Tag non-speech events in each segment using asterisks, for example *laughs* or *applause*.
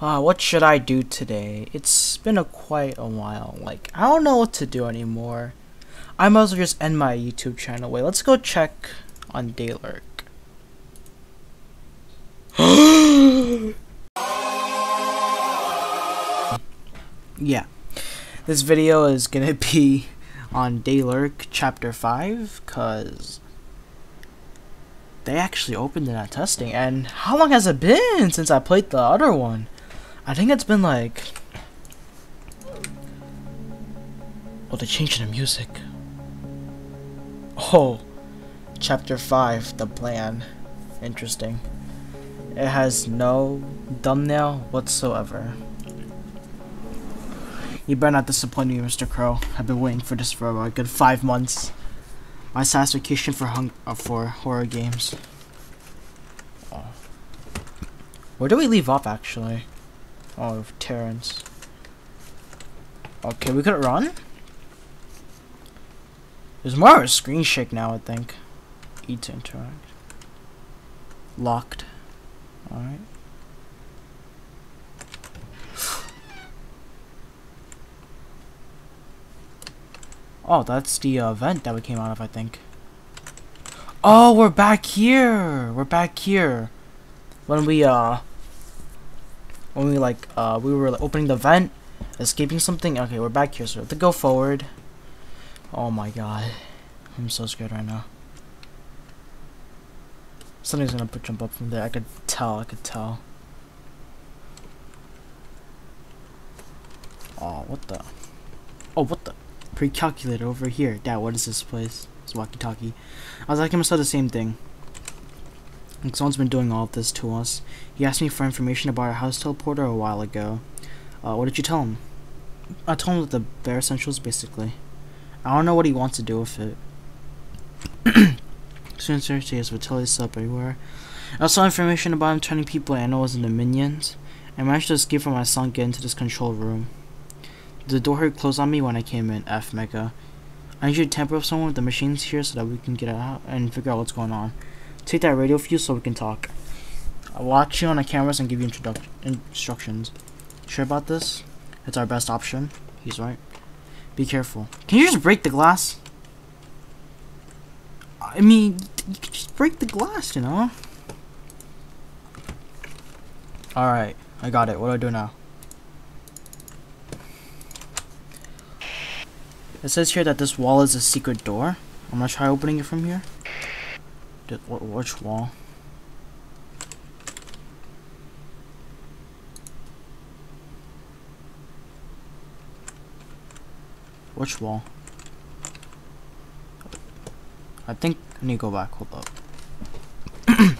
Uh, what should I do today? It's been a quite a while. Like, I don't know what to do anymore. I might as well just end my YouTube channel. Wait, let's go check on They Lurk. *gasps* yeah. This video is gonna *laughs* be on They Lurk Chapter 5, cause they actually opened it at testing. And how long has it been since I played the other one? I think it's been like... Oh, they changed the music. Oh, Chapter 5, the plan. Interesting. It has no thumbnail whatsoever. You better not disappoint me, Mr. Crow. I've been waiting for this for a good five months. My satisfaction for hung uh, for horror games. Where do we leave off, actually? Oh, Terrence. Okay, we could run? There's more of a screen shake now, I think. E to interact. Locked. Alright. Oh, that's the uh, vent that we came out of, I think. Oh, we're back here! We're back here. When we, uh... When we, like, uh, we were like, opening the vent, escaping something. Okay, we're back here, so we have to go forward. Oh my god. I'm so scared right now. Something's gonna jump up from there. I could tell, I could tell. Oh, what the? Oh, what the? Pre-calculator over here. Dad, what is this place? It's walkie-talkie. I was like, I have the same thing. Like someone's been doing all of this to us. He asked me for information about our house teleporter a while ago. Uh, what did you tell him? I told him the bare essentials, basically. I don't know what he wants to do with it. *coughs* Soon he has fertility up everywhere. I saw information about him turning people animals into minions. I managed to escape from my son and get into this control room. The door had closed on me when I came in, F Mega. I need you to tamper with someone with the machines here so that we can get out and figure out what's going on. Take that radio fuse so we can talk. I'll watch you on the cameras and give you instructions. Sure about this? It's our best option. He's right. Be careful. Can you just break the glass? I mean, you can just break the glass, you know? Alright, I got it. What do I do now? It says here that this wall is a secret door. I'm gonna try opening it from here. Which wall? Which wall? I think I need to go back. Hold up. *coughs*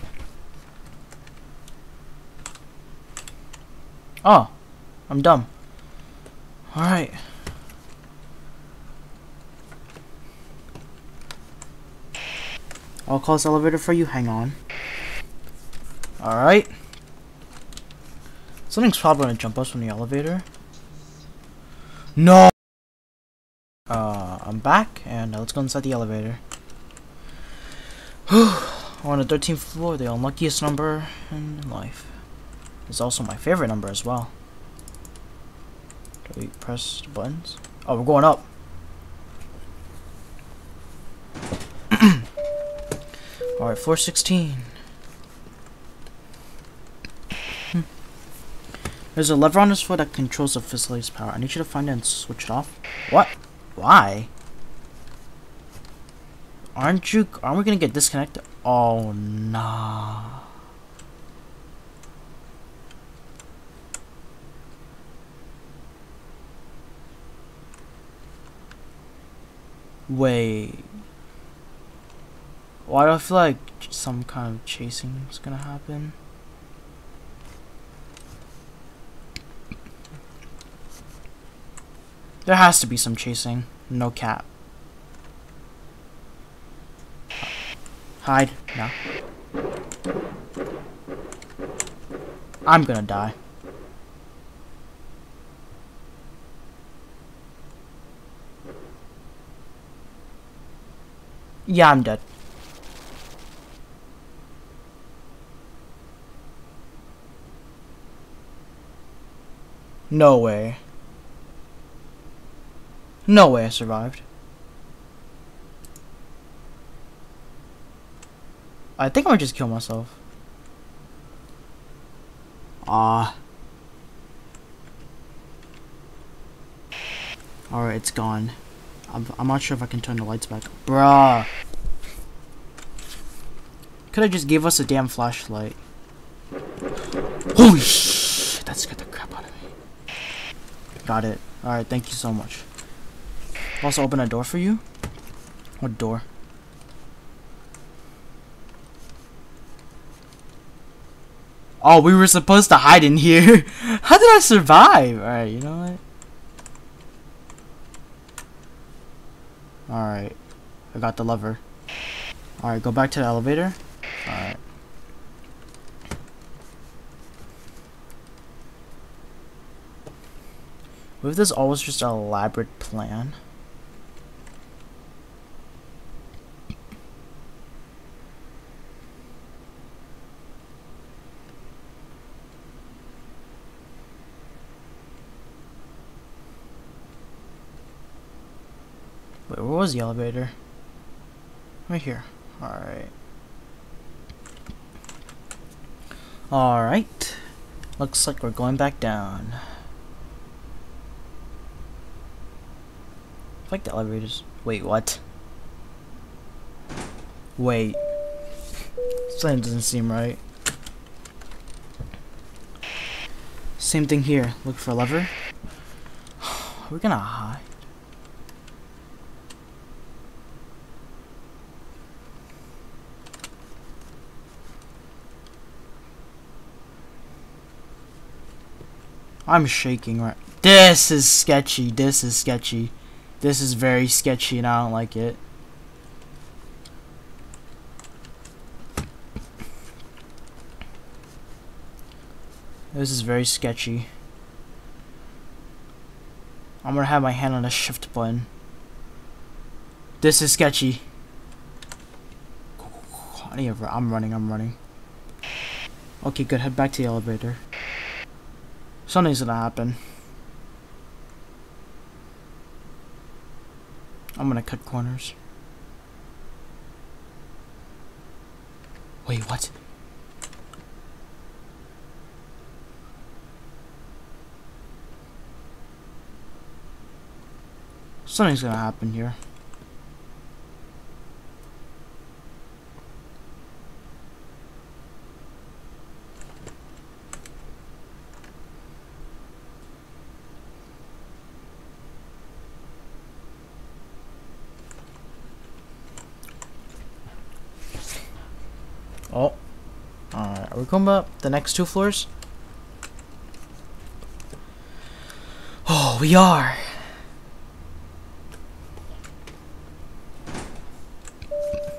oh, I'm dumb. Alright. I'll call this elevator for you. Hang on. Alright. Something's probably gonna jump us from the elevator. No! Uh, I'm back, and let's go inside the elevator. on the 13th floor, the unluckiest number in life. It's also my favorite number as well. Do we press the buttons? Oh, we're going up. Alright, floor 16. Hmm. There's a lever on this floor that controls the facility's power. I need you to find it and switch it off. What? Why? Aren't you- aren't we gonna get disconnected? Oh, nah. Wait. Why do I feel like some kind of chasing is gonna happen? There has to be some chasing. No cap. Hide. No. I'm gonna die. Yeah, I'm dead. No way. No way I survived. I think I might just kill myself. Ah. Alright, it's gone. I'm, I'm not sure if I can turn the lights back. Bruh. Could have just gave us a damn flashlight. Holy sh! That scared the crap out of me. Got it. Alright, thank you so much. Also open a door for you? What door? Oh, we were supposed to hide in here. *laughs* How did I survive? Alright, you know what? Alright. I got the lever. Alright, go back to the elevator. Alright. What if this always just an elaborate plan? Wait, where was the elevator? Right here. Alright. Alright. Looks like we're going back down. Like the elevators. Wait, what? Wait. Something doesn't seem right. Same thing here. Look for a lever. *sighs* Are we gonna hide? I'm shaking right. This is sketchy. This is sketchy. This is very sketchy and I don't like it. This is very sketchy. I'm gonna have my hand on the shift button. This is sketchy. I'm running, I'm running. Okay, good. Head back to the elevator. Something's gonna happen. I'm gonna cut corners. Wait, what? Something's gonna happen here. Oh. Alright, are we going up the next two floors? Oh, we are.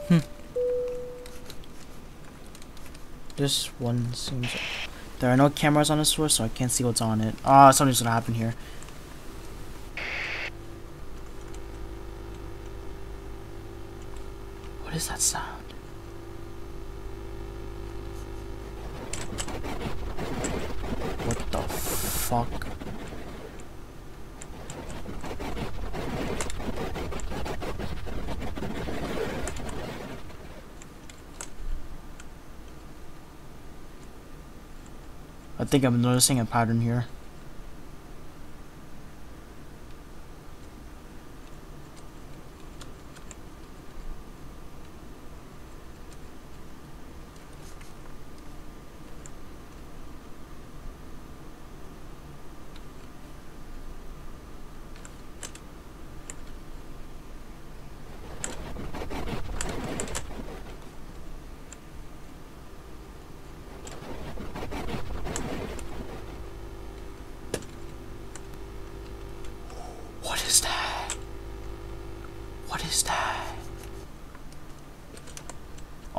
Hmm. This one seems... There are no cameras on this floor, so I can't see what's on it. Ah, oh, something's gonna happen here. What is that sound? fuck? I think I'm noticing a pattern here.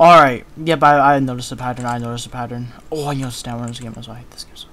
Alright. Yep, I, I noticed a pattern. I noticed a pattern. Oh, I noticed was game. So I hate this game so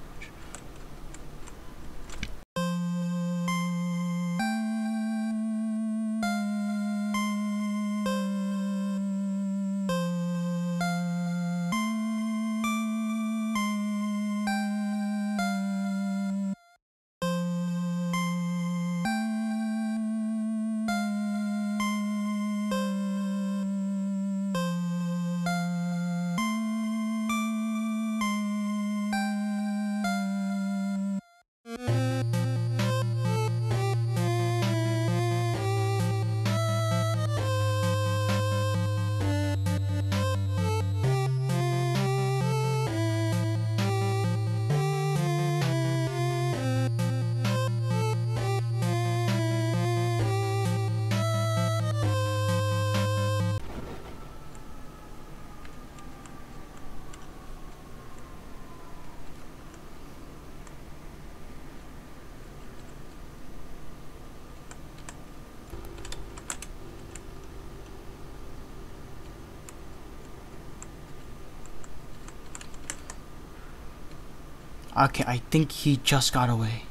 Okay, I think he just got away.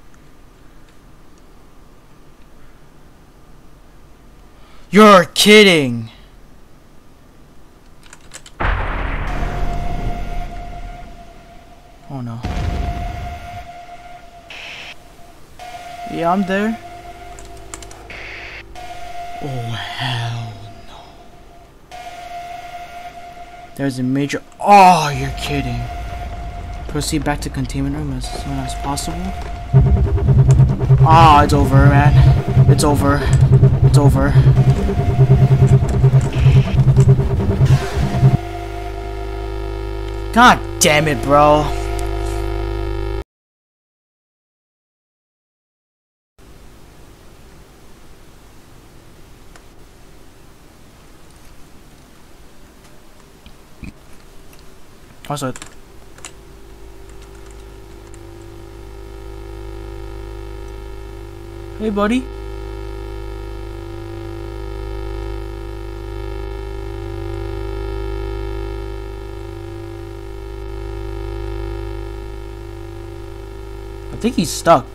You're kidding! Oh no. Yeah, I'm there. Oh, hell no. There's a major- Oh, you're kidding. Proceed back to containment room as soon as possible. Ah, oh, it's over, man. It's over. It's over. God damn it, bro. Also, Hey, buddy. I think he's stuck.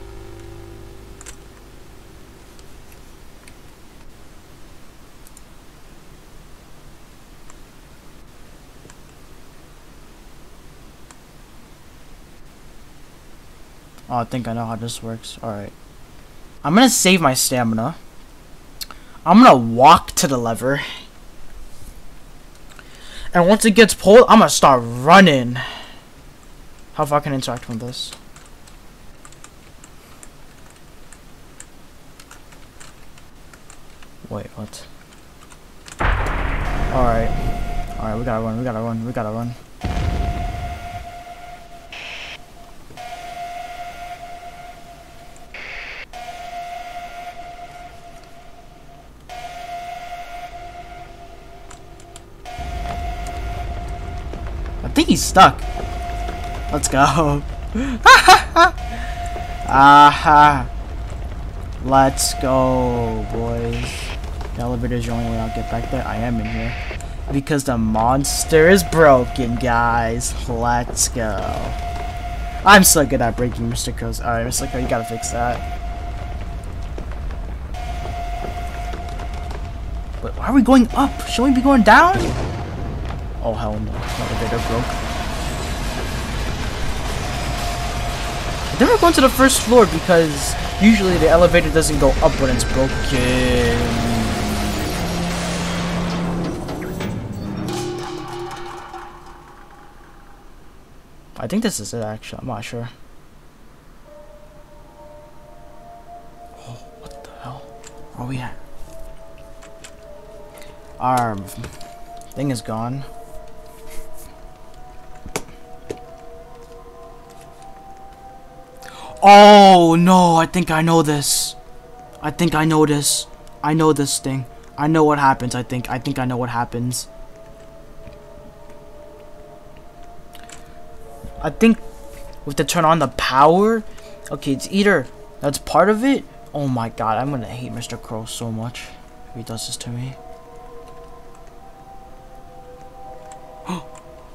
Oh, I think I know how this works. Alright. I'm gonna save my stamina. I'm gonna walk to the lever. And once it gets pulled, I'm gonna start running. How far can I interact with this? Wait, what? Alright. Alright, we gotta run, we gotta run, we gotta run. Think he's stuck. Let's go. *laughs* Aha. Let's go, boys. The elevator's the only way I'll get back there. I am in here. Because the monster is broken, guys. Let's go. I'm so good at breaking Mr. Crow's. Alright, Mr. Crow, you gotta fix that. But why are we going up? Should we be going down? Oh hell no, elevator broke. I think we're going to the first floor because usually the elevator doesn't go up when it's broken. I think this is it actually, I'm not sure. Oh, what the hell? Where are we at? Our thing is gone. Oh no, I think I know this. I think I know this. I know this thing. I know what happens, I think. I think I know what happens. I think with to turn on the power, okay, it's either that's part of it. Oh my god, I'm gonna hate Mr. Crow so much if he does this to me.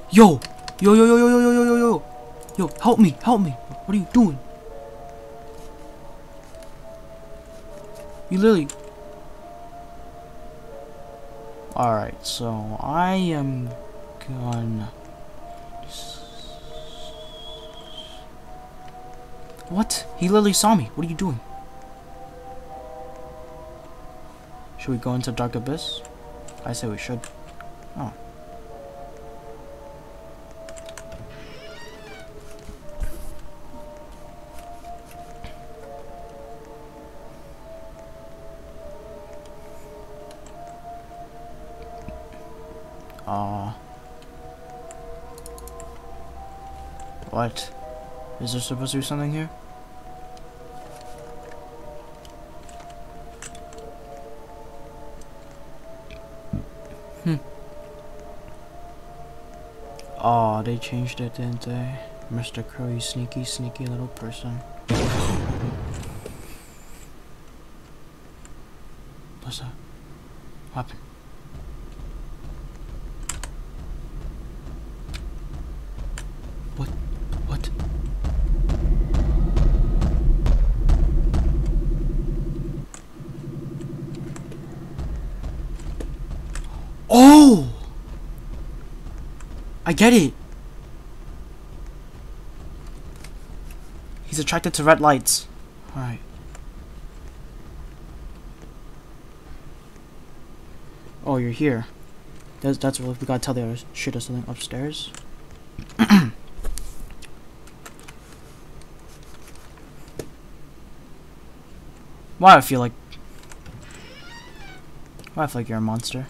yo, yo, yo, yo, yo, yo, yo, yo, yo, yo, help me, help me. What are you doing? You literally... Alright, so I am gonna... What? He literally saw me. What are you doing? Should we go into Dark Abyss? I say we should. Aw. What? Is there supposed to be something here? Hmm. Aw, they changed it, didn't they? Mr. Crow, you sneaky, sneaky little person. What's that? What happened? Oh! I get it. He's attracted to red lights. Alright. Oh, you're here. That's, that's what we gotta tell the other shit or something upstairs. *clears throat* Why I feel like... Why I feel like you're a monster.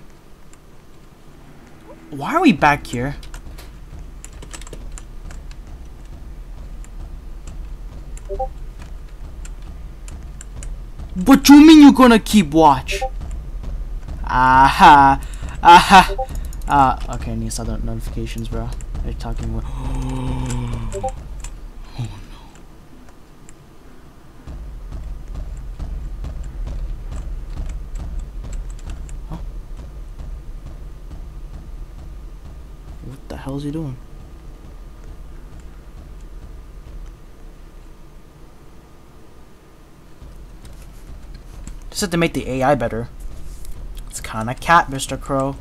Why are we back here? What you mean you're gonna keep watch? Aha. Aha. Ah, okay, I need to the notifications, bro. They're talking with. *gasps* oh no. Huh? What the hell is he doing? Just to make the AI better. It's kinda cat, Mr. Crow.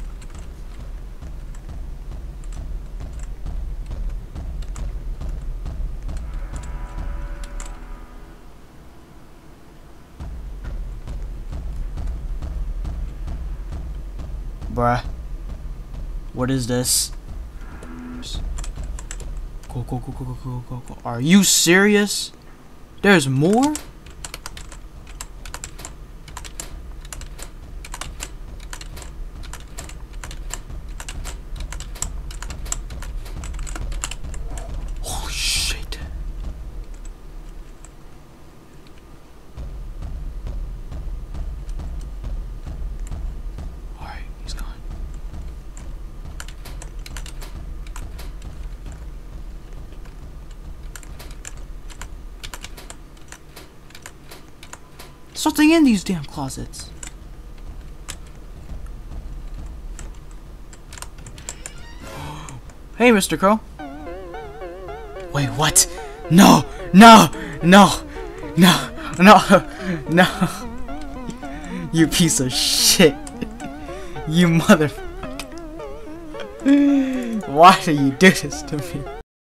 Bruh. What is this? Go, go, go, go, go, go, go, go. Are you serious? There's more? Holy shit. Alright, he's gone. Something in these damn closets. *gasps* Hey, Mr. Crow. Wait, what? No, no, no, no, no, *laughs* no. You piece of shit. You motherfucker. *laughs* Why do you do this to me?